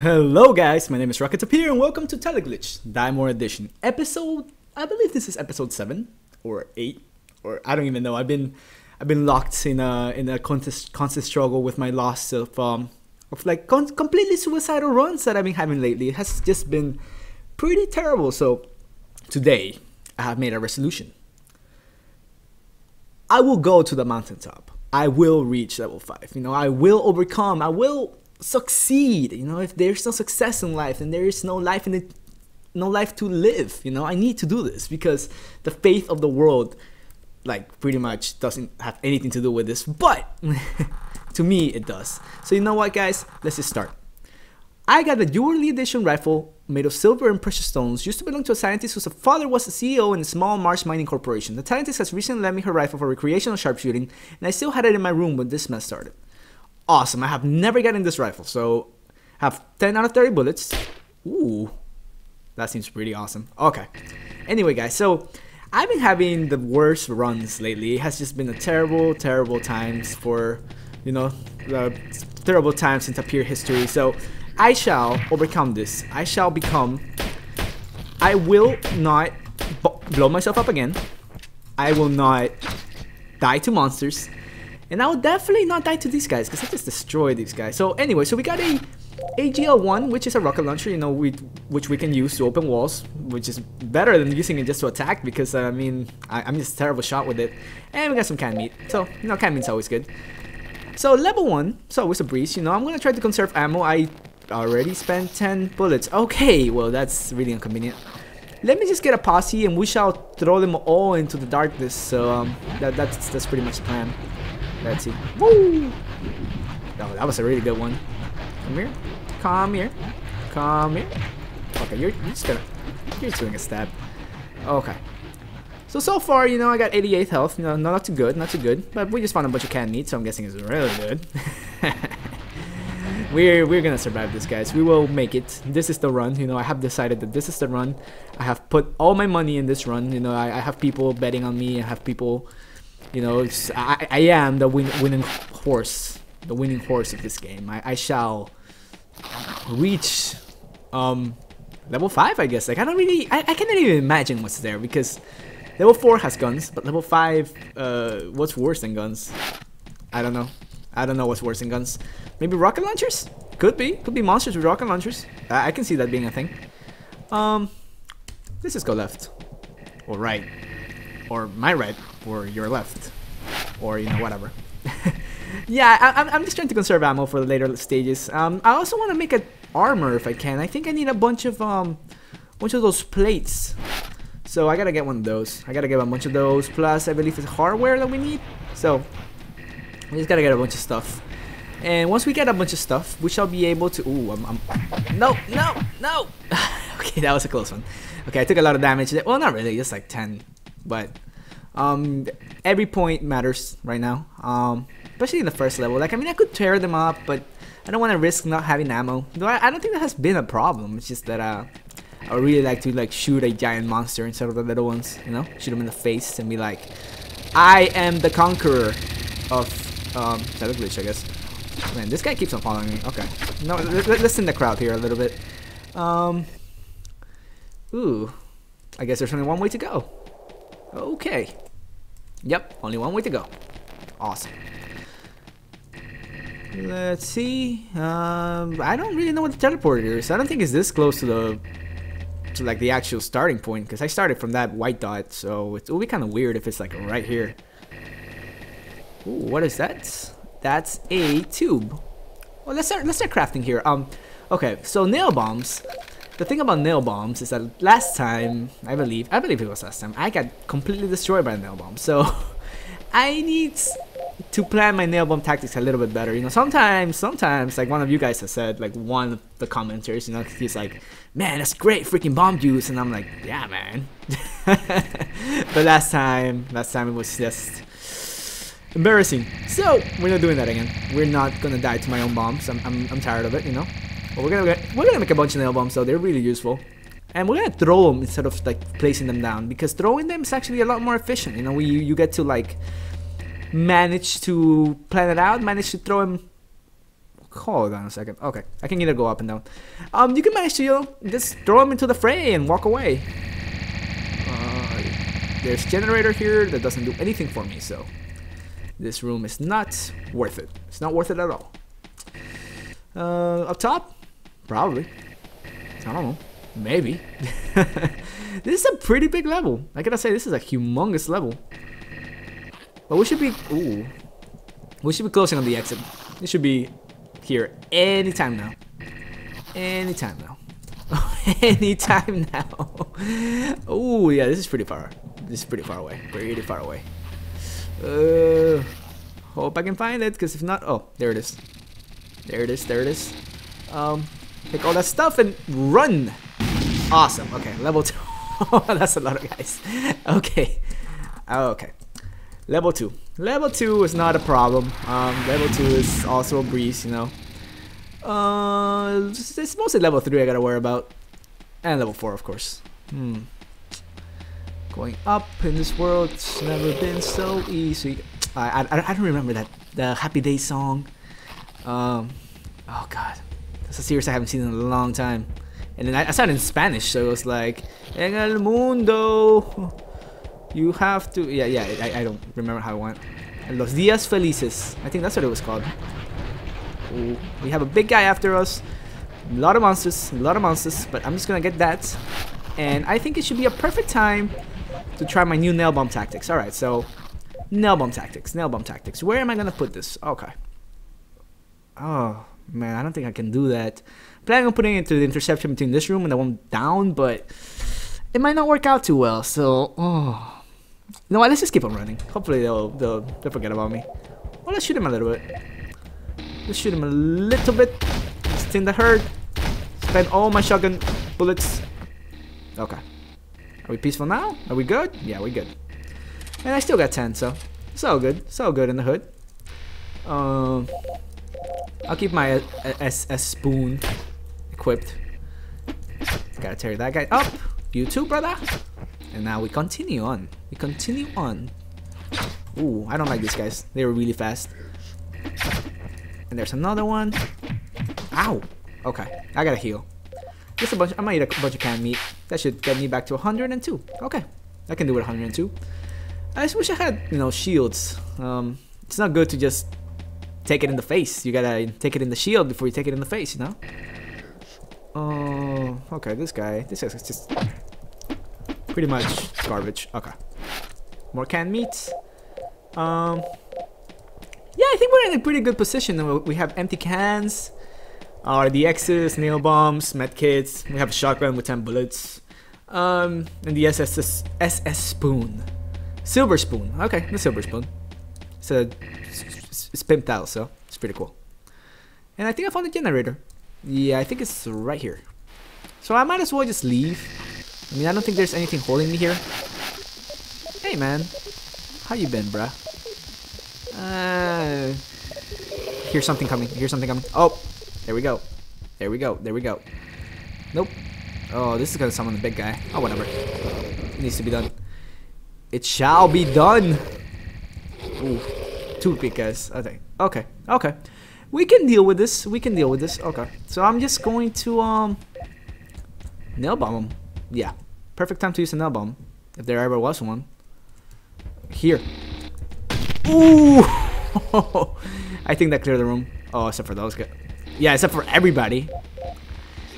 Hello guys, my name is Rocket Tapir and welcome to Teleglitch More Edition. Episode I believe this is episode 7 or 8 or I don't even know. I've been I've been locked in a in a constant constant struggle with my loss of um of like completely suicidal runs that I've been having lately. It has just been pretty terrible. So today I have made a resolution. I will go to the mountaintop. I will reach level 5. You know, I will overcome. I will succeed you know if there's no success in life and there is no life in it no life to live you know? I need to do this because the faith of the world like pretty much doesn't have anything to do with this but to me it does. So you know what guys? Let's just start. I got a yearly edition rifle made of silver and precious stones used to belong to a scientist whose father was a ceo in a small marsh mining corporation. The scientist has recently lent me her rifle for recreational sharpshooting and i still had it in my room when this mess started awesome. I have never gotten this rifle, so have 10 out of 30 bullets. Ooh, that seems pretty awesome. Okay. Anyway, guys, so I've been having the worst runs lately. It has just been a terrible, terrible times for, you know, the terrible times since Tapir history. So I shall overcome this. I shall become. I will not blow myself up again. I will not die to monsters. And I will definitely not die to these guys because I just destroy these guys. So anyway, so we got a AGL-1, which is a rocket launcher, you know, we, which we can use to open walls, which is better than using it just to attack because, uh, I mean, I, am just terrible shot with it. And we got some canned meat, so, you know, canned meat's always good. So level 1, so it's a breeze, you know, I'm gonna try to conserve ammo. I already spent 10 bullets. Okay, well, that's really inconvenient. Let me just get a posse and we shall throw them all into the darkness, so, um, that, that's, that's pretty much the plan. Let's see. Woo! Oh, that was a really good one. Come here. Come here. Come here. Okay, you're, you're just gonna... You're just doing a stab. Okay. So, so far, you know, I got 88 health. You know, not too good, not too good. But we just found a bunch of canned meat, so I'm guessing it's really good. we're, we're gonna survive this, guys. We will make it. This is the run. You know, I have decided that this is the run. I have put all my money in this run. You know, I, I have people betting on me. I have people you know, I, I am the win, winning horse, the winning horse of this game. I, I shall reach um, level 5, I guess. Like, I don't really, I, I cannot even imagine what's there because level 4 has guns, but level 5, uh, what's worse than guns? I don't know. I don't know what's worse than guns. Maybe rocket launchers? Could be. Could be monsters with rocket launchers. I, I can see that being a thing. Um, let's just go left. Or right. Or my right or your left, or you know whatever. yeah, I, am just trying to conserve ammo for the later stages. Um, I also want to make an armor if I can. I think I need a bunch of um, bunch of those plates. So I gotta get one of those. I gotta get a bunch of those. Plus, I believe it's hardware that we need. So we just gotta get a bunch of stuff. And once we get a bunch of stuff, we shall be able to. Ooh, I'm. I'm no, no, no. okay, that was a close one. Okay, I took a lot of damage. Well, not really, just like 10. But um, every point matters right now, um, especially in the first level. Like, I mean, I could tear them up, but I don't want to risk not having ammo. Though I, I, don't think that has been a problem. It's just that uh, I really like to like shoot a giant monster instead of the little ones. You know, shoot them in the face and be like, I am the conqueror of um, glitch, I guess. Man, this guy keeps on following me. Okay, no, let's in the crowd here a little bit. Um, ooh, I guess there's only one way to go. Okay. Yep, only one way to go. Awesome. Let's see. Um, I don't really know what the teleporter is. I don't think it's this close to the to like the actual starting point because I started from that white dot, so it will be kind of weird if it's like right here. Ooh, what is that? That's a tube. Well, let's start. Let's start crafting here. Um, okay. So nail bombs the thing about nail bombs is that last time, I believe, I believe it was last time, I got completely destroyed by a nail bomb. So I need to plan my nail bomb tactics a little bit better. You know, sometimes, sometimes, like one of you guys has said, like one of the commenters, you know, he's like, man, that's great freaking bomb juice. And I'm like, yeah, man. but last time, last time it was just embarrassing. So we're not doing that again. We're not gonna die to my own bombs. I'm, I'm, I'm tired of it, you know. But we're gonna we're gonna make a bunch of nail bombs, so they're really useful. And we're gonna throw them instead of like placing them down because throwing them is actually a lot more efficient. You know, we you get to like manage to plan it out, manage to throw them hold on a second. Okay, I can either go up and down. Um, you can manage to you know, just throw them into the fray and walk away. Uh, there's generator here that doesn't do anything for me, so this room is not worth it. It's not worth it at all. Uh, up top, probably. I don't know. Maybe. this is a pretty big level. I gotta say, this is a humongous level. But we should be... Ooh. We should be closing on the exit. It should be here anytime now. Anytime now. anytime now. oh yeah, this is pretty far. This is pretty far away. Pretty far away. Uh, hope I can find it, because if not... Oh, there it is. There it is, there it is. Um, Take all that stuff and run. Awesome. Okay, level two. That's a lot of guys. Okay. Okay. Level two. Level two is not a problem. Um, level two is also a breeze, you know. Uh, it's mostly level three I gotta worry about, and level four, of course. Hmm. Going up in this world, it's never been so easy. I I, I don't remember that the Happy Day song. Um. Oh God. It's a series I haven't seen in a long time. And then I, I saw it in Spanish, so it was like, En el mundo, you have to. Yeah, yeah, I, I don't remember how it went. Los Días Felices. I think that's what it was called. Ooh, we have a big guy after us. A lot of monsters, a lot of monsters, but I'm just gonna get that. And I think it should be a perfect time to try my new nail bomb tactics. Alright, so nail bomb tactics, nail bomb tactics. Where am I gonna put this? Okay. Oh, man, I don't think I can do that. Planning on putting it to the interception between this room and the one down, but it might not work out too well. So, oh, you know what? Let's just keep on running. Hopefully they'll they'll, they'll forget about me. Well, let's shoot him a little bit. Let's shoot him a little bit. Sting the herd. Spend all my shotgun bullets. Okay. Are we peaceful now? Are we good? Yeah, we're good. And I still got 10, so it's all good. It's all good in the hood. Um. I'll keep my SS spoon equipped. Gotta tear that guy up. You too, brother. And now we continue on. We continue on. Ooh, I don't like these guys. They were really fast. And there's another one. Ow. Okay, I gotta heal. Just a bunch. I might eat a bunch of canned meat. That should get me back to 102. Okay, I can do it 102. I just wish I had, you know, shields. Um, it's not good to just take it in the face. You gotta take it in the shield before you take it in the face, you know? Oh, okay, this guy, this is just pretty much garbage. Okay. More canned meat. Um, yeah, I think we're in a pretty good position. We have empty cans, RDXs, nail bombs, medkits. We have a shotgun with 10 bullets. Um, and the SS, SS spoon. Silver spoon. Okay, the silver spoon. It's a it's pimped out, so it's pretty cool. And I think I found the generator. Yeah, I think it's right here. So I might as well just leave. I mean, I don't think there's anything holding me here. Hey, man. How you been, bruh? Uh, here's something coming. Here's something coming. Oh, there we go. There we go. There we go. Nope. Oh, this is gonna summon the big guy. Oh, whatever. It needs to be done. It shall be done. Ooh toothpick Okay. Okay. Okay. We can deal with this. We can deal with this. Okay. So I'm just going to um nail bomb him. Yeah. Perfect time to use a nail bomb. If there ever was one. Here. Ooh! I think that cleared the room. Oh, except for those guys. Yeah, except for everybody.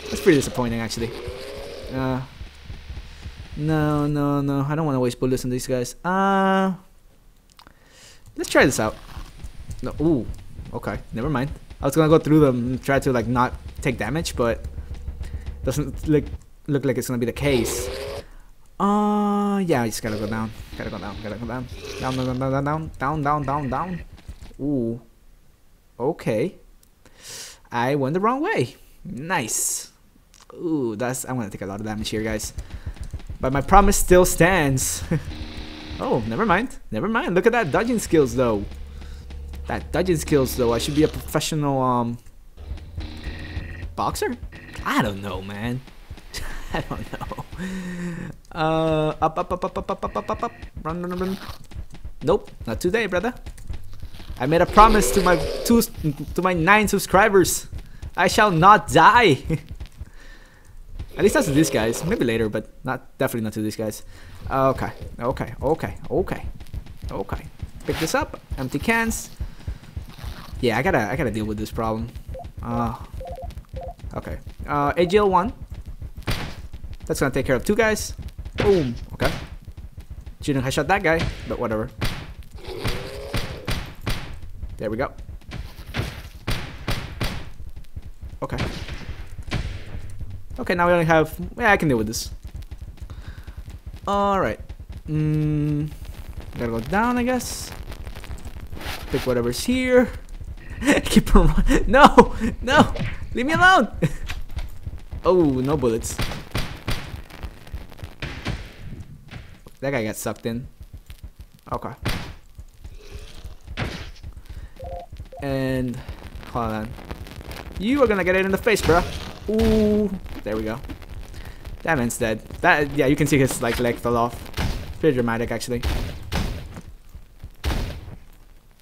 That's pretty disappointing, actually. Uh, no, no, no. I don't want to waste bullets on these guys. Uh, Let's try this out. No, ooh, okay, never mind. I was gonna go through them and try to like not take damage, but doesn't look look like it's gonna be the case. Uh, yeah, I just gotta go down. Gotta go down. Gotta go down. Down, down, down, down, down, down, down, down, down. Ooh. Okay. I went the wrong way. Nice. Ooh, that's. I'm gonna take a lot of damage here, guys. But my promise still stands. Oh, never mind. Never mind. Look at that dodging skills, though. That dodging skills, though. I should be a professional, um... Boxer? I don't know, man. I don't know. Uh, up, up, up, up, up, up, up, up, up, up. Run, run, run. Nope, not today, brother. I made a promise to my two to my nine subscribers. I shall not die. At least not to these guys. Maybe later, but not definitely not to these guys. Okay, okay, okay, okay, okay. Pick this up. Empty cans. Yeah, I gotta I gotta deal with this problem. Uh, okay. Uh, AGL one. That's gonna take care of two guys. Boom. Okay. Shouldn't have shot that guy, but whatever. There we go. Okay. Okay, now we only have... Yeah, I can deal with this. Alright. Mm, gotta go down, I guess. Pick whatever's here. Keep on No! No! Leave me alone! oh, no bullets. That guy got sucked in. Okay. And... Hold on. You are gonna get it in the face, bro. Ooh. There we go. That man's dead. That yeah, you can see his like leg fell off. Pretty dramatic actually.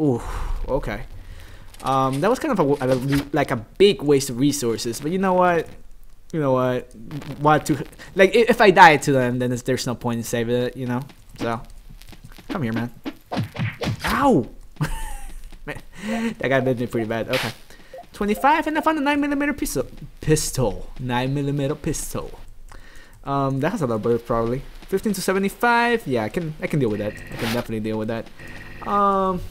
Ooh, okay. Um, that was kind of a, a, like a big waste of resources, but you know what? You know what? What to like? If I die to them, then there's no point in saving it, you know. So, come here, man. Ow! that guy bit me pretty bad. Okay. 25 and I found a 9mm pistol. Pistol. 9mm pistol. Um, that has a lot of bullets probably. 15 to 75. Yeah, I can I can deal with that. I can definitely deal with that. Um,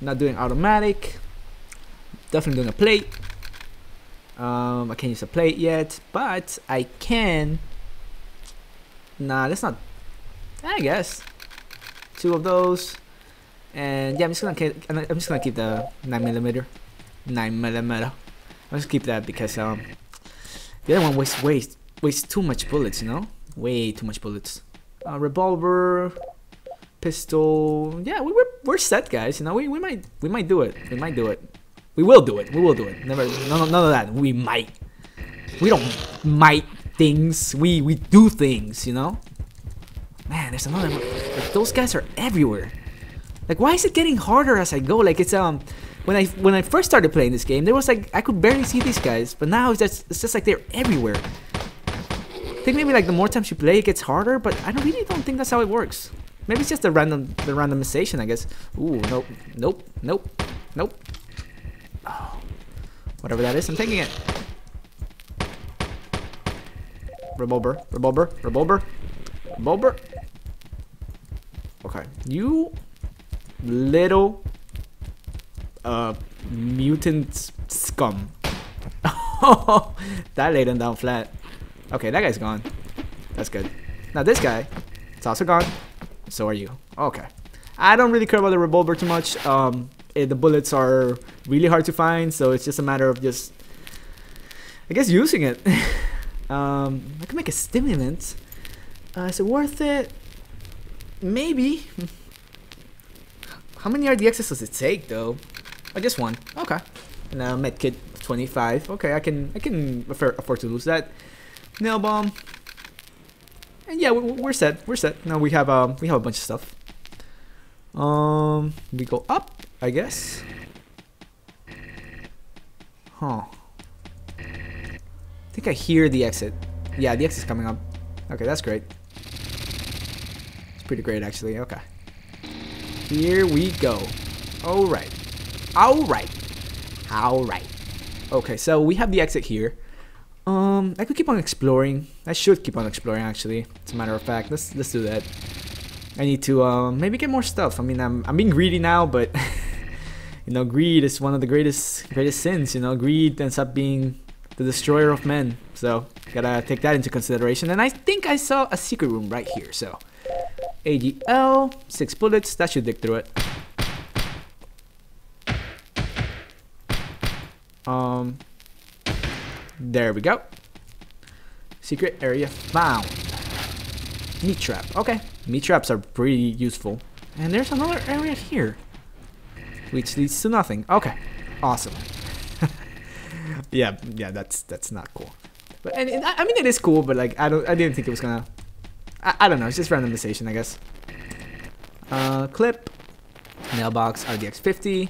not doing automatic. Definitely doing a plate. Um, I can't use a plate yet, but I can. Nah, that's not. I guess two of those, and yeah, I'm just gonna keep, I'm just gonna keep the nine millimeter. 9 millimeter. Let's keep that because um the other one wastes waste wastes too much bullets, you know? Way too much bullets. Uh, revolver, pistol. Yeah, we, we're we're set, guys. You know, we, we might we might do it. We might do it. We will do it. We will do it. Never none, none of that. We might. We don't might things. We we do things. You know. Man, there's another. Like, those guys are everywhere. Like, why is it getting harder as I go? Like, it's um when I when I first started playing this game, there was like I could barely see these guys, but now it's just it's just like they're everywhere. Think maybe like the more times you play, it gets harder, but I really don't think that's how it works. Maybe it's just the random the randomization, I guess. Ooh, nope, nope, nope, nope. Oh, whatever that is, I'm taking it. Revolver, revolver, revolver, revolver. Okay, you little uh, mutant scum. that laid him down flat. Okay, that guy's gone. That's good. Now this guy, it's also gone. So are you. Okay. I don't really care about the revolver too much. Um, it, eh, the bullets are really hard to find, so it's just a matter of just, I guess, using it. um, I can make a stimulant. Uh, is it worth it? Maybe. How many RDXs does it take, though? Oh, just one. Okay. Now medkit 25. Okay, I can I can afford to lose that. Nail bomb. And yeah, we're set. We're set. Now we have um we have a bunch of stuff. Um, we go up, I guess. Huh. I think I hear the exit. Yeah, the exit's coming up. Okay, that's great. It's pretty great, actually. Okay. Here we go. All right. Alright. Alright. Okay, so we have the exit here. Um, I could keep on exploring. I should keep on exploring, actually. As a matter of fact, let's let's do that. I need to um, maybe get more stuff. I mean, I'm I'm being greedy now, but you know, greed is one of the greatest greatest sins. You know, greed ends up being the destroyer of men. So gotta take that into consideration. And I think I saw a secret room right here. So AGL, six bullets. That should dig through it. Um, there we go. Secret area found. Meat trap. Okay. Meat traps are pretty useful. And there's another area here. Which leads to nothing. Okay. Awesome. yeah, yeah, that's that's not cool. But and, I mean it is cool, but like I don't I didn't think it was gonna I, I don't know, it's just randomization I guess. Uh clip. Mailbox RDX 50.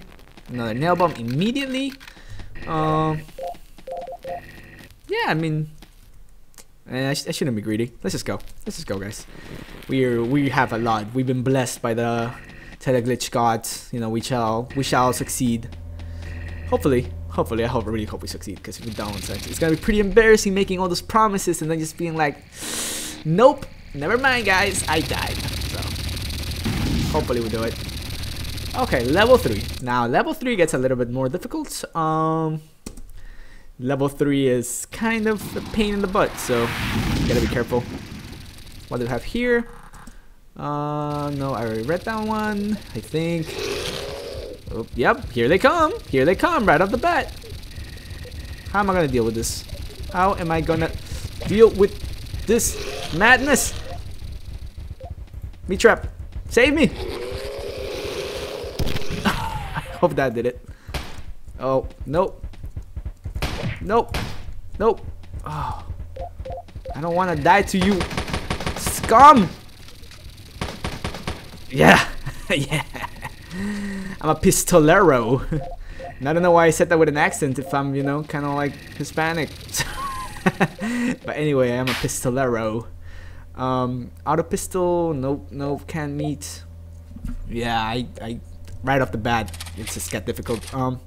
another nail bomb immediately. Um, yeah, I mean, eh, I, sh I, shouldn't be greedy. Let's just go. Let's just go, guys. We're we have a lot. We've been blessed by the teleglitch gods. You know, we shall we shall succeed. Hopefully, hopefully, I hope, really hope we succeed. Because if we don't, it's gonna be pretty embarrassing making all those promises and then just being like, nope, never mind, guys, I died. So, hopefully we do it. Okay, level 3. Now, level 3 gets a little bit more difficult. Um, level 3 is kind of a pain in the butt, so gotta be careful. What do we have here? Uh, no, I already read that one, I think. Oh, yep, here they come. Here they come right off the bat. How am I gonna deal with this? How am I gonna deal with this madness? Meat trap. Save me. I hope that did it. Oh, nope. Nope. Nope. Oh. I don't want to die to you. Scum! Yeah. yeah. I'm a pistolero. I don't know why I said that with an accent if I'm, you know, kind of like Hispanic. but anyway, I'm a pistolero. Um, auto pistol, nope, nope, canned meat. Yeah, I, I, right off the bat, it's just got difficult. Um,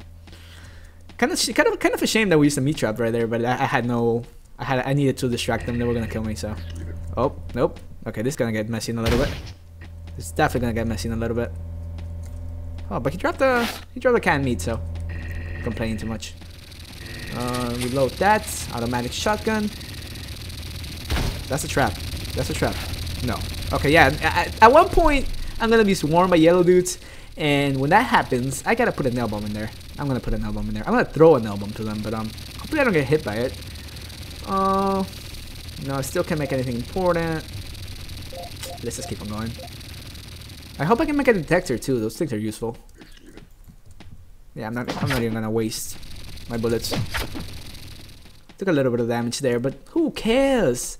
kind of, kind of, kind of a shame that we used a meat trap right there, but I, I had no, I had, I needed to distract them. They were gonna kill me, so. Oh, nope. Okay, this is gonna get messy in a little bit. It's definitely gonna get messy in a little bit. Oh, but he dropped the he dropped the canned meat, so complaining too much. Uh, reload that automatic shotgun. That's a trap. That's a trap. No. Okay, yeah. At, at one point, I'm gonna be swarmed by yellow dudes, and when that happens, I gotta put a nail bomb in there. I'm gonna put an album in there. I'm gonna throw an album to them, but um, hopefully I don't get hit by it. Uh, no, I still can't make anything important. Let's just keep on going. I hope I can make a detector too. Those things are useful. Yeah, I'm not. I'm not even gonna waste my bullets. Took a little bit of damage there, but who cares?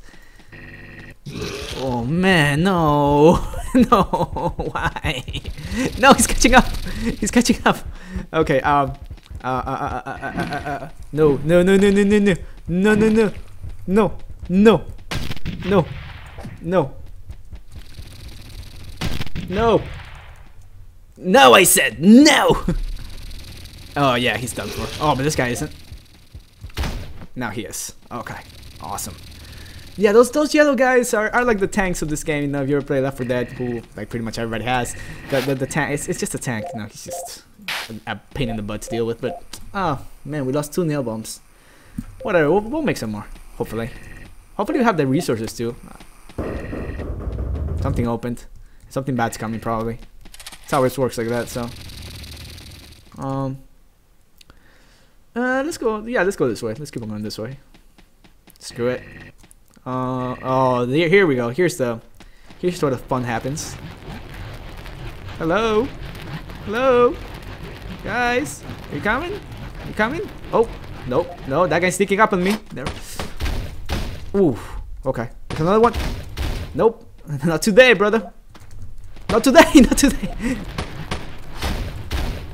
Oh man, no, no, why? No, he's catching up. He's catching up. Okay. Um. Uh. Uh. Uh. Uh. Uh. uh, uh. No. No. No. No. No. No. No. No. No. No. No. No. No. No. No! No, I said no! oh, yeah, he's done for. Oh, but this guy isn't. Now he is. Okay, awesome. Yeah, those those yellow guys are, are like the tanks of this game. You know, if you ever play Left 4 Dead, who like pretty much everybody has, the the, the tank. It's, it's just a tank. You know, he's just a, a, pain in the butt to deal with. But oh man, we lost two nail bombs. Whatever, we'll, we'll make some more. Hopefully, hopefully we have the resources too. Something opened. Something bad's coming, probably. It's always works like that, so. Um. Uh, let's go. Yeah, let's go this way. Let's keep on going this way. Screw it. Uh, oh, here, we go. Here's the, here's where the fun happens. Hello? Hello? Guys? Are you coming? Are You coming? Oh, nope. No, that guy's sneaking up on me. There. Ooh, okay. There's another one. Nope. Not today, brother. Not today, not today.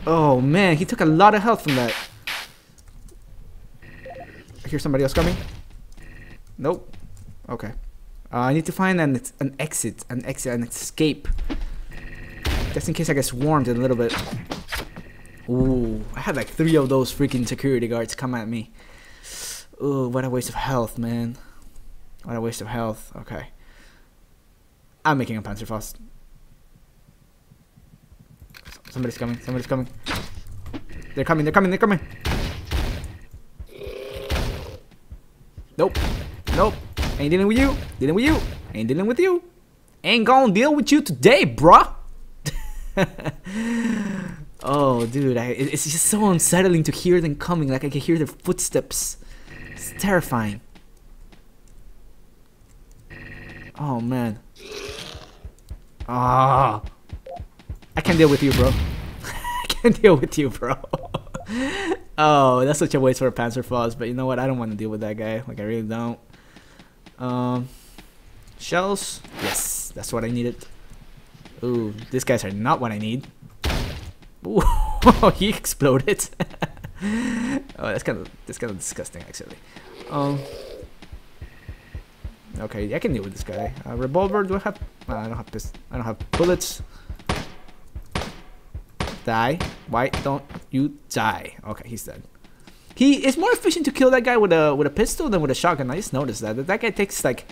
Oh man, he took a lot of health from that. I hear somebody else coming. Nope. Okay. Uh, I need to find an an exit, an exit, an escape. Just in case I get swarmed in a little bit. Ooh, I had like three of those freaking security guards come at me. Ooh, what a waste of health, man. What a waste of health. Okay. I'm making a Panzerfaust. Somebody's coming. Somebody's coming. They're coming. They're coming. They're coming. Nope. Nope. Ain't dealing with you. Dealing with you. Ain't dealing with you. Ain't gonna deal with you today, bruh. oh, dude. I, it's just so unsettling to hear them coming. Like I can hear their footsteps. It's terrifying. Oh, man. Ah. Oh. I can't deal with you, bro. I can't deal with you, bro. oh, that's such a waste for a Panzerfaust, but you know what? I don't want to deal with that guy. Like, I really don't. Um, shells? Yes, that's what I needed. Ooh, these guys are not what I need. Ooh, Oh, he exploded. oh, that's kind of that's kind of disgusting, actually. Um. Okay, I can deal with this guy. Uh, revolver? Do I have? Uh, I don't have this. I don't have bullets. Die. Why don't you die? Okay, he's dead. He is more efficient to kill that guy with a with a pistol than with a shotgun. I just noticed that. That guy takes like,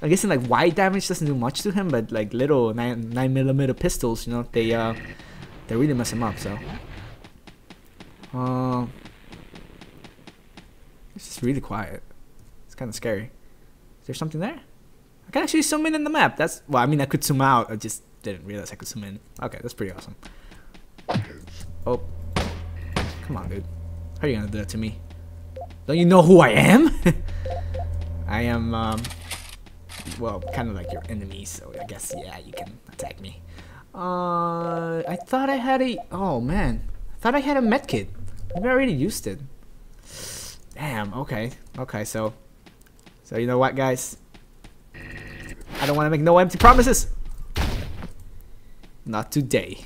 I guess in like wide damage doesn't do much to him, but like little nine nine millimeter pistols, you know, they uh, they really mess him up. So, uh, it's just really quiet. It's kind of scary. Is there something there? I can actually zoom in in the map. That's well, I mean, I could zoom out. I just didn't realize I could zoom in. Okay, that's pretty awesome. Oh, come on, dude. How are you gonna do that to me? Don't you know who I am? I am, um, well, kind of like your enemy, so I guess, yeah, you can attack me. Uh, I thought I had a, oh man, I thought I had a medkit. I already used it. Damn, okay, okay, so, so you know what, guys? I don't want to make no empty promises. Not today.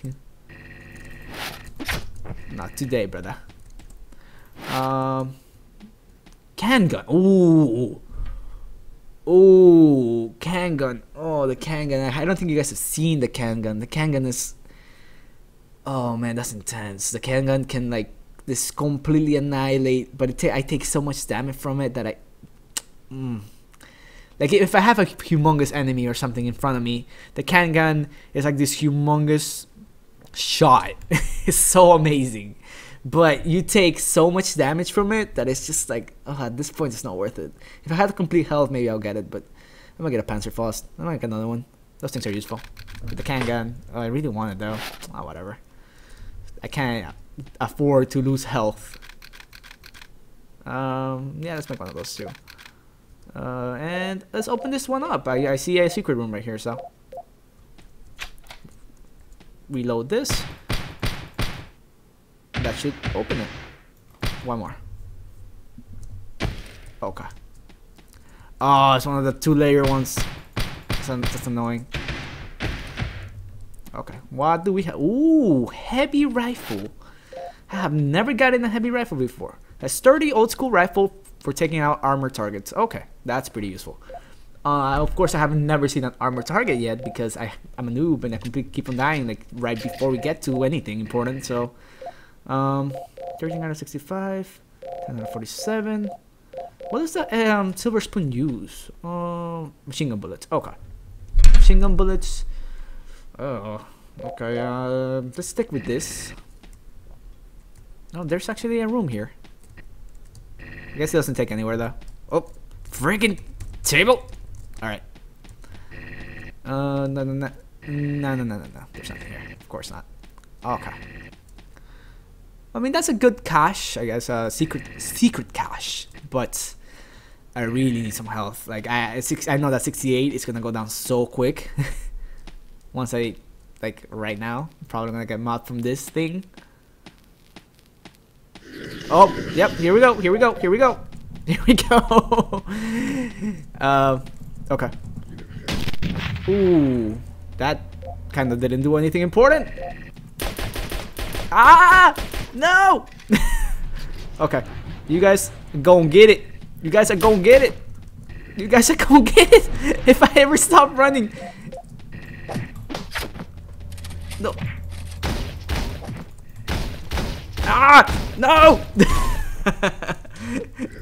Not today, brother. Um, can gun. Ooh. Ooh, can gun. Oh, the can gun. I don't think you guys have seen the can gun. The can gun is. Oh man, that's intense. The can gun can like this completely annihilate, but it ta I take so much damage from it that I. Mm. Like if I have a humongous enemy or something in front of me, the can gun is like this humongous shot. it's so amazing. But you take so much damage from it that it's just like, oh, at this point, it's not worth it. If I had complete health, maybe I'll get it, but I'm gonna get a panzer Panzerfaust. I might get another one. Those things are useful. With the can gun, oh, I really want it though. Oh, whatever. I can't afford to lose health. Um, yeah, let's make one of those too. Uh, and let's open this one up. I, I see a secret room right here, so. Reload this. That should open it. One more. Okay. Oh, it's one of the two layer ones. That's, that's annoying. Okay, what do we have? Ooh, heavy rifle. I have never gotten a heavy rifle before. A sturdy old school rifle for taking out armor targets. Okay, that's pretty useful. Uh, of course, I have never seen an armor target yet because I, I'm a noob and I completely keep on dying like right before we get to anything important. So, um, 1365, 1047. What does the um, silver spoon use? Uh, machine gun bullets. Okay. Machine gun bullets. Oh, okay. Uh, let's stick with this. Oh, there's actually a room here. I guess it doesn't take anywhere though. Oh, freaking table! Alright. Uh, no, no, no. No, no, no, no, no. There's nothing here. Of course not. Okay. I mean, that's a good cache, I guess. Uh, secret, secret cache. But I really need some health. Like, I, six, I know that 68 is gonna go down so quick. Once I, like, right now. I'm Probably gonna get mod from this thing. Oh, yep, here we go, here we go, here we go. Here we go. uh, okay. Ooh, that kind of didn't do anything important. Ah! No! okay, you guys go and get it. You guys are gonna get it. You guys are gonna get it if I ever stop running. No. Ah! No!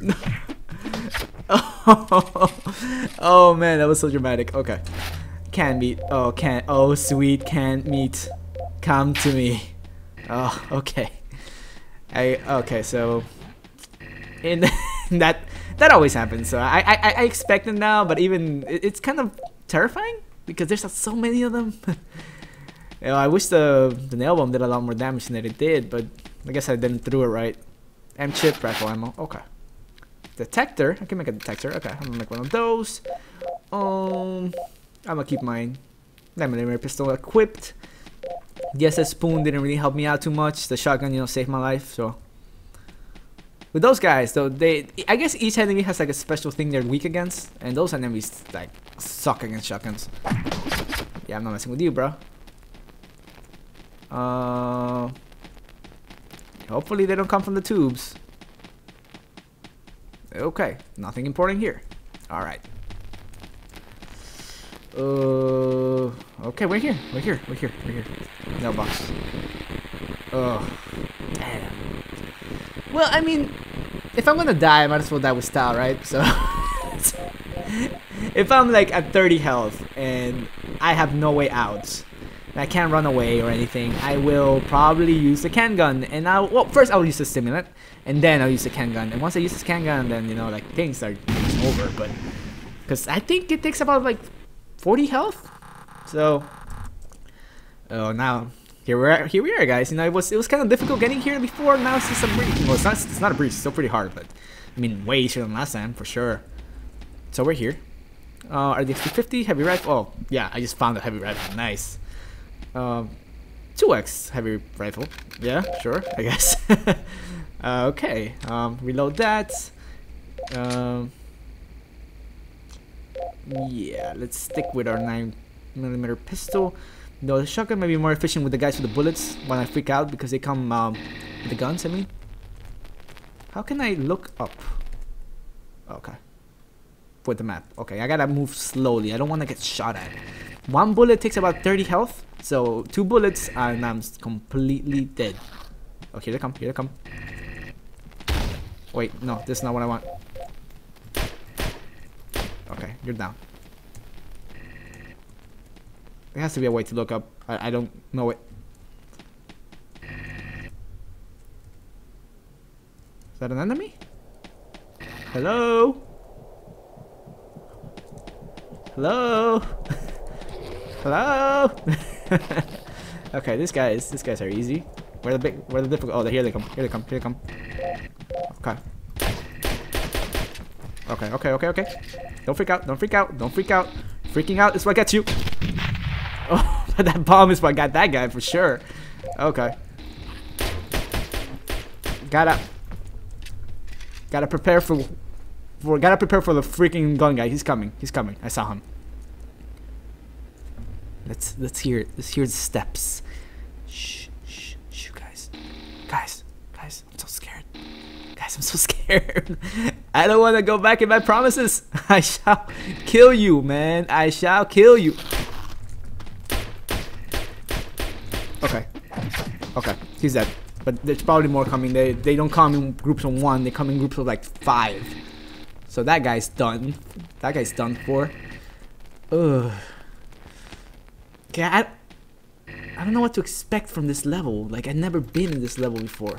no. Oh. oh man, that was so dramatic. Okay. Can meat. Oh, can. Oh, sweet can meat. Come to me. Oh, okay. I okay. So in that that always happens. So I I I expect it now, but even it's kind of terrifying because there's so many of them. you know, I wish the the nail bomb did a lot more damage than it did, but I guess I didn't throw it right. M chip rifle ammo. Okay. Detector. I can make a detector. Okay, I'm gonna make one of those. Um, I'm gonna keep my 9mm pistol equipped. Yes, that spoon didn't really help me out too much. The shotgun, you know, saved my life. So with those guys, though, they I guess each enemy has like a special thing they're weak against, and those enemies like suck against shotguns. Yeah, I'm not messing with you, bro. Uh, Hopefully they don't come from the tubes. Okay, nothing important here. Alright. Uh, okay, we're here. We're here. We're here. We're here. No box. Oh, damn. Well, I mean, if I'm gonna die, I might as well die with style, right? So, if I'm like at 30 health and I have no way out, I can't run away or anything, I will probably use the can gun. And I'll, well, first I'll use the stimulant, and then I'll use the can gun. And once I use the can gun, then, you know, like, things are over. But, because I think it takes about, like, 40 health? So, oh, now, here we are, here we are, guys. You know, it was, it was kind of difficult getting here before. Now it's just a breeze. Well, it's not, it's not a breeze. It's still pretty hard, but, I mean, way easier than last time, for sure. So we're here. Uh, are the 50 heavy rifle? Oh, yeah, I just found a heavy rifle. Nice. Um, 2x heavy rifle. Yeah, sure, I guess. uh, okay, um, reload that. Um, yeah, let's stick with our 9 millimeter pistol. No, the shotgun may be more efficient with the guys with the bullets when I freak out because they come um, with the guns, I mean. How can I look up? Okay. With the map. Okay, I gotta move slowly. I don't want to get shot at. One bullet takes about 30 health. So two bullets and I'm completely dead. Oh, here they come. Here they come. Wait, no, this is not what I want. You're down. There has to be a way to look up. I, I don't know it. Is that an enemy? Hello? Hello? Hello? okay, this guys, this guys are easy. Where the big, where the difficult? Oh, here they come. Here they come. Here they come. Okay. Okay. Okay. Okay. Okay. Don't freak out. Don't freak out. Don't freak out. Freaking out is what gets you. Oh, but that bomb is what got that guy for sure. Okay. Gotta. Gotta prepare for. For gotta prepare for the freaking gun guy. He's coming. He's coming. I saw him. Let's let's hear let's hear the steps. Shh, guys, guys, guys. I'm so scared. Guys, I'm so scared. I don't want to go back in my promises. I shall kill you, man. I shall kill you. Okay. Okay. He's dead. But there's probably more coming. They they don't come in groups of one. They come in groups of like five. So that guy's done. That guy's done for. Ugh. Okay, I, I don't know what to expect from this level. Like, I've never been in this level before.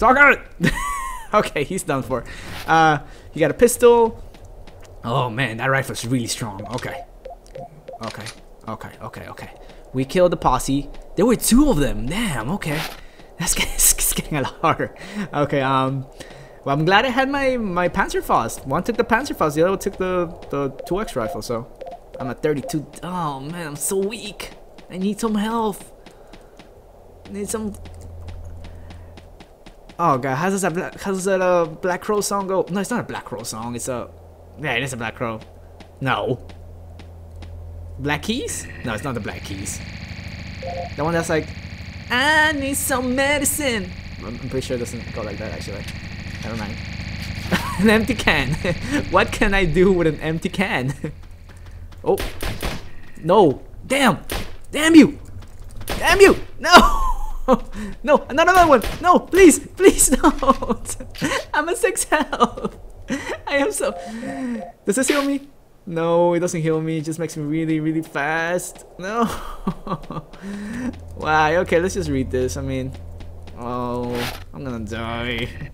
Suck it! okay, he's done for. Uh, you got a pistol. Oh man, that rifle's really strong. Okay. Okay. Okay, okay, okay. We killed the posse. There were two of them. Damn, okay. That's getting, a lot harder. Okay, um... Well, I'm glad I had my, my Panzerfaust. One took the Panzerfaust, the other took the, the 2X rifle, so... I'm at 32. Oh man, I'm so weak. I need some health. I need some. Oh god, how does that black, how does that uh, Black Crow song go? No, it's not a Black Crow song. It's a yeah, it is a Black Crow. No. Black Keys? No, it's not the Black Keys. The one that's like, I need some medicine. I'm, I'm pretty sure it doesn't go like that actually. Never mind. an empty can. what can I do with an empty can? Oh. No. Damn. Damn you. Damn you. No. no. Another one. No. Please. Please don't. I'm a six health. I am so. Does this heal me? No, it doesn't heal me. It just makes me really, really fast. No. Why? Okay, let's just read this. I mean, oh, I'm gonna die.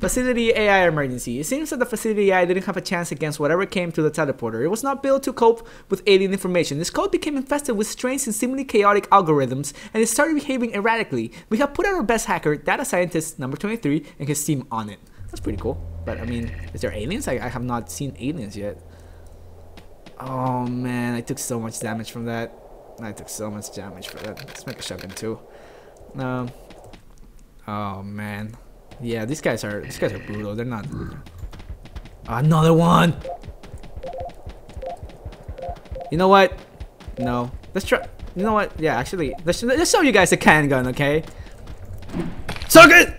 Facility AI emergency. It seems that the facility AI didn't have a chance against whatever came through the teleporter. It was not built to cope with alien information. This code became infested with strange and seemingly chaotic algorithms, and it started behaving erratically. We have put our best hacker, data scientist number 23, and his team on it. That's pretty cool. But I mean, is there aliens? I, I have not seen aliens yet. Oh man, I took so much damage from that. I took so much damage for that. Let's make a shotgun too. Um. Oh man. Yeah, these guys are these guys are brutal. They're not. Another one. You know what? No. Let's try. You know what? Yeah, actually, let's let's show you guys a can gun, okay? Suck it!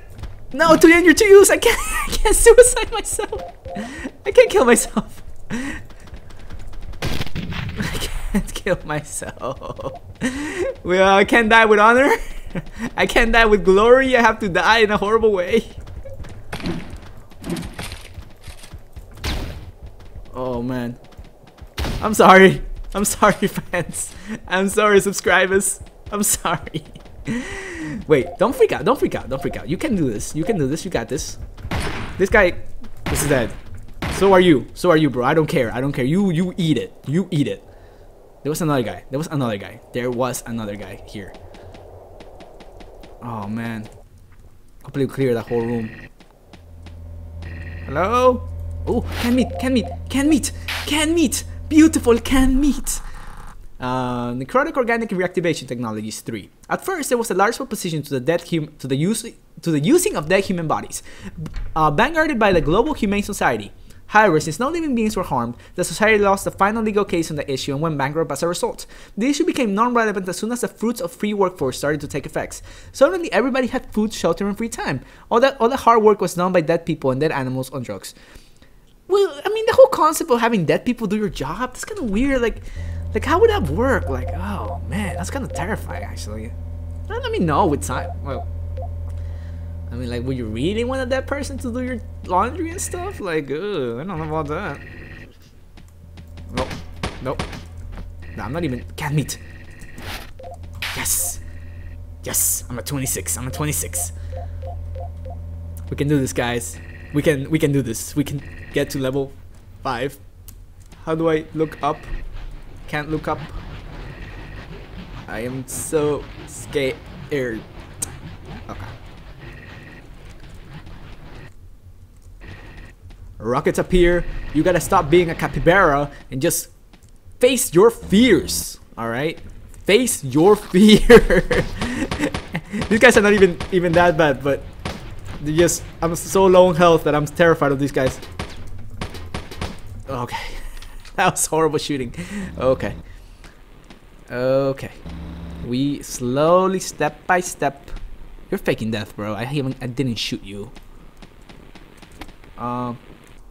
No, to end your to use. I can't. I can't suicide myself. I can't kill myself. I can't kill myself. well, I can't die with honor. I can't die with glory. I have to die in a horrible way. Oh man. I'm sorry. I'm sorry, fans. I'm sorry, subscribers. I'm sorry. Wait, don't freak out. Don't freak out. Don't freak out. You can do this. You can do this. You got this. This guy, this is dead. So are you. So are you, bro. I don't care. I don't care. You you eat it. You eat it. There was another guy. There was another guy. There was another guy here. Oh man. Completely clear that whole room. Hello? Oh, can meat, can meat, can meat, can meat! Beautiful can meat! Uh, necrotic organic reactivation technologies 3. At first, there was a large opposition to the dead hum to the use to the using of dead human bodies, uh, vanguarded by the Global Humane Society. However, since no living beings were harmed, the society lost the final legal case on the issue and went bankrupt as a result. The issue became non-relevant as soon as the fruits of free workforce started to take effects. Suddenly, everybody had food, shelter, and free time. All that all the hard work was done by dead people and dead animals on drugs. Well, I mean, the whole concept of having dead people do your job, that's kind of weird. Like, like how would that work? Like, oh man, that's kind of terrifying, actually. Let me know with time. Well, I mean, like, would you really want dead person to do your laundry and stuff? Like, ugh, I don't know about that. Nope. Nope. No, I'm not even. Cat meat. Yes. Yes. I'm a 26. I'm a 26. We can do this, guys. We can. We can do this. We can get to level five. How do I look up? Can't look up. I am so scared. Rockets appear, you gotta stop being a capybara and just face your fears. Alright? Face your fear. these guys are not even even that bad, but they just I'm so low in health that I'm terrified of these guys. Okay. that was horrible shooting. Okay. Okay. We slowly step by step. You're faking death, bro. I even I didn't shoot you. Um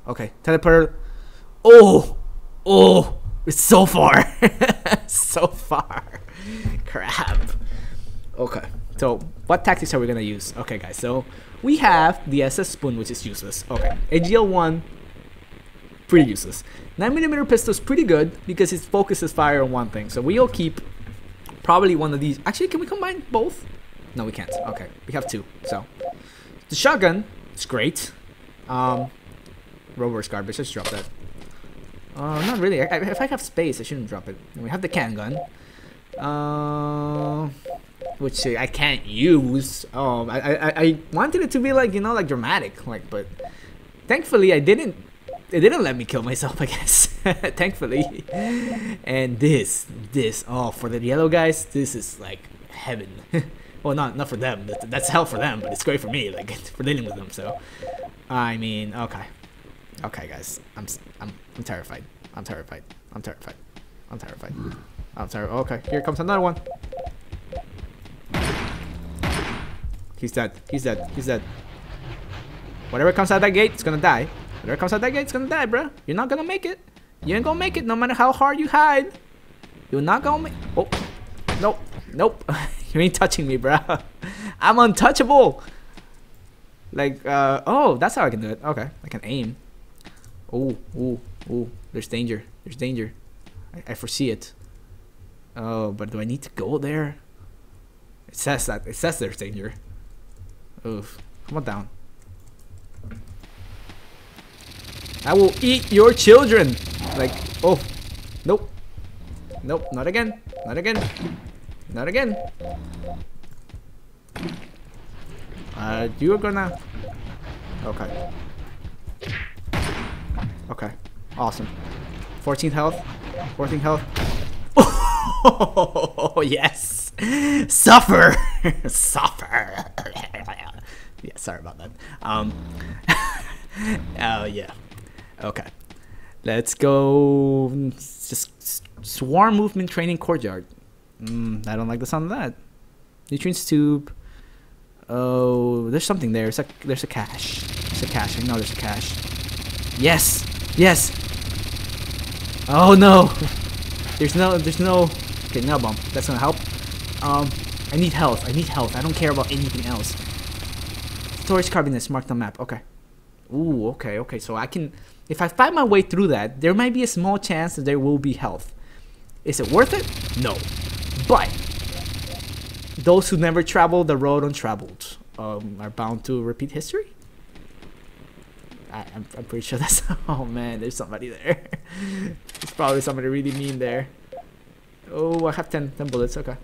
Okay, teleport. Oh, oh, it's so far, so far. Crap. Okay, so what tactics are we gonna use? Okay, guys, so we have the SS spoon, which is useless. Okay, AGL1, pretty useless. 9mm pistol is pretty good because it focuses fire on one thing. So we'll keep probably one of these. Actually, can we combine both? No, we can't. Okay, we have two. So the shotgun is great. Um, Rover's garbage. Let's drop that. Uh, not really. I, if I have space, I shouldn't drop it. We have the can gun. Uh, which I can't use. Oh, I, I, I wanted it to be like, you know, like dramatic. Like, but thankfully I didn't. It didn't let me kill myself, I guess. thankfully. And this, this, oh, for the yellow guys, this is like heaven. well, not not for them. That's hell for them, but it's great for me, like for dealing with them. So, I mean, okay. Okay, guys. I'm I'm I'm terrified. I'm terrified. I'm terrified. I'm terrified. I'm terrified. Okay, here comes another one. He's dead. He's dead. He's dead. Whatever comes out that gate, it's gonna die. Whatever comes out that gate, it's gonna die, bro. You're not gonna make it. You ain't gonna make it no matter how hard you hide. You're not gonna make Oh. Nope. Nope. you ain't touching me, bro. I'm untouchable. Like, uh, oh, that's how I can do it. Okay, I can aim. Oh, oh, oh, there's danger. There's danger. I, I foresee it. Oh, but do I need to go there? It says that. It says there's danger. Oof. Come on down. I will eat your children. Like, oh, nope. Nope, not again. Not again. Not again. Uh, you're gonna... Okay. Okay. Awesome. 14 health. 14 health. Oh, yes. Suffer. Suffer. yeah, sorry about that. Um, oh, yeah. Okay. Let's go. Just swarm movement training courtyard. Mm, I don't like the sound of that. Nutrients tube. Oh, there's something there. There's a, there's a cache. There's a cache. I know there's a cache. Yes. Yes. Oh no. There's no. There's no. Okay, nail bomb. That's gonna help. Um, I need health. I need health. I don't care about anything else. Storage cabinets marked on map. Okay. Ooh. Okay. Okay. So I can. If I find my way through that, there might be a small chance that there will be health. Is it worth it? No. But those who never travel the road untraveled um, are bound to repeat history. I, am I'm pretty sure that's. Oh man, there's somebody there. there's probably somebody really mean there. Oh, I have 10, 10 bullets. Okay.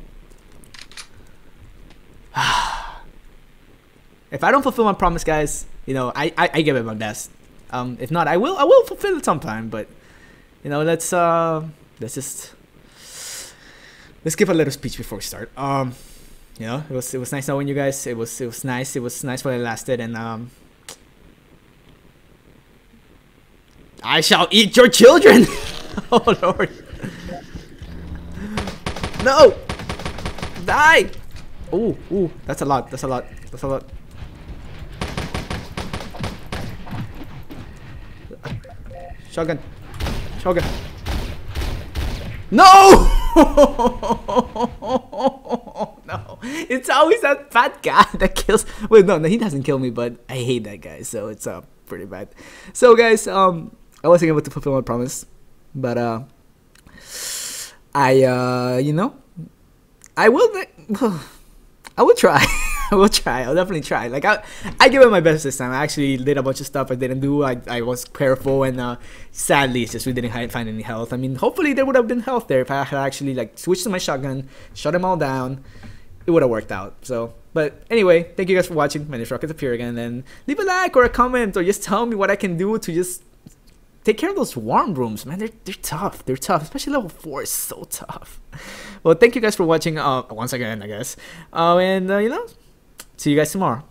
if I don't fulfill my promise, guys, you know, I, I, I give it my best. Um, if not, I will I will fulfill it sometime. But you know, let's uh, let's just let's give a little speech before we start. Um, you know, it was it was nice knowing you guys. It was it was nice. It was nice while it lasted, and um, I shall eat your children. oh lord, no, die. Ooh, ooh, that's a lot. That's a lot. That's a lot. Shotgun. Shotgun. No! no. It's always that fat guy that kills. Wait, no, no, he doesn't kill me, but I hate that guy, so it's uh pretty bad. So guys, um, I wasn't able to fulfill my promise, but uh, I uh, you know, I will. I will try. I will try. I'll definitely try. Like I, I give it my best this time. I actually did a bunch of stuff I didn't do. I, I was careful, and uh, sadly, it's just we didn't find any health. I mean, hopefully there would have been health there if I had actually like switched to my shotgun, shut them all down. It would have worked out. So, but anyway, thank you guys for watching. My name is Rocket Tapir again, and leave a like or a comment or just tell me what I can do to just take care of those warm rooms, man. They're they're tough. They're tough, especially level four is so tough. Well, thank you guys for watching. Uh, once again, I guess. Uh, and uh, you know. See you guys tomorrow.